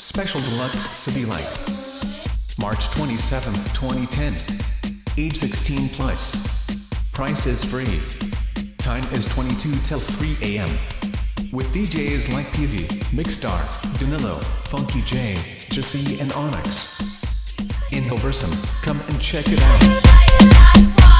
Special Deluxe Citylight. March 27, 2010. Age 16 plus. Price is free. Time is 22 till 3 a.m. With DJs like Peevee, Miqstar, Danilo, Funky Jay, Josee and Onyx. In Hilversum, come and check it out.